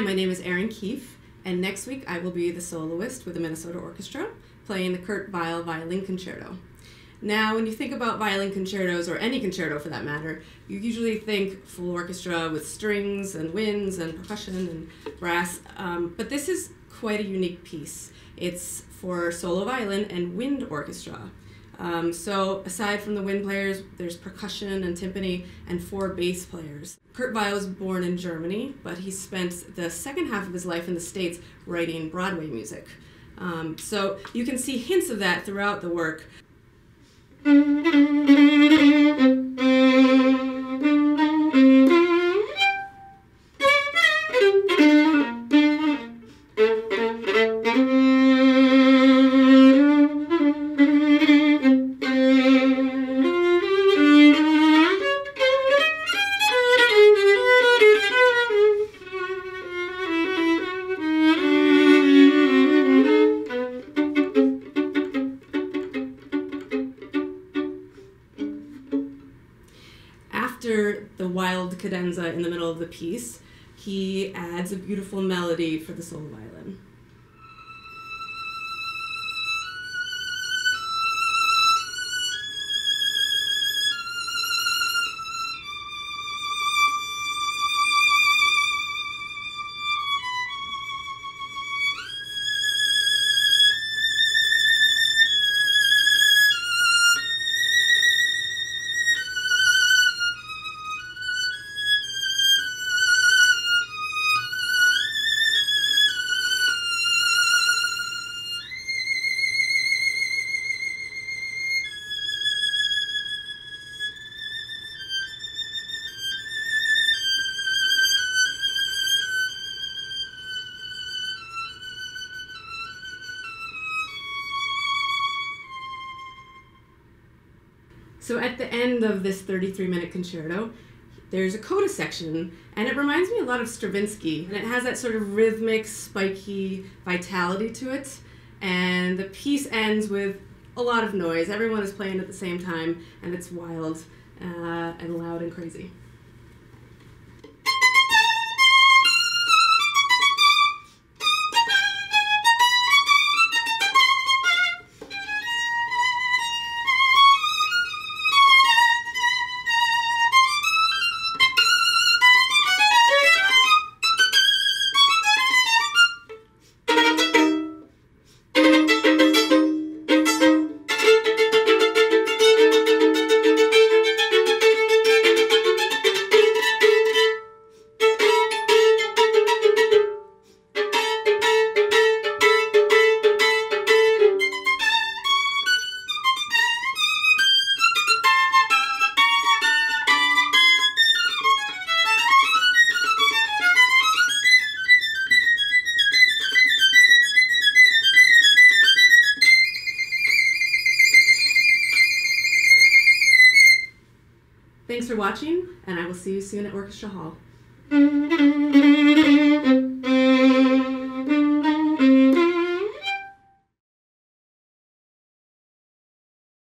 my name is Erin Keefe, and next week I will be the soloist with the Minnesota Orchestra playing the Kurt Weill Violin Concerto. Now, when you think about violin concertos, or any concerto for that matter, you usually think full orchestra with strings and winds and percussion and brass, um, but this is quite a unique piece. It's for solo violin and wind orchestra. Um, so aside from the wind players, there's percussion and timpani and four bass players. Kurt Weill was born in Germany, but he spent the second half of his life in the States writing Broadway music. Um, so you can see hints of that throughout the work. After the wild cadenza in the middle of the piece, he adds a beautiful melody for the solo violin. So at the end of this 33 minute concerto, there's a coda section, and it reminds me a lot of Stravinsky. And it has that sort of rhythmic, spiky vitality to it. And the piece ends with a lot of noise. Everyone is playing at the same time, and it's wild uh, and loud and crazy. Thanks for watching, and I will see you soon at Orchestra Hall.